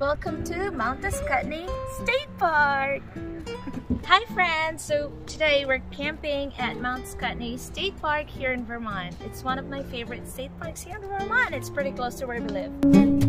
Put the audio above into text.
Welcome to Mount Ascutney State Park! Hi friends! So today we're camping at Mount Ascutney State Park here in Vermont. It's one of my favorite state parks here in Vermont. It's pretty close to where we live.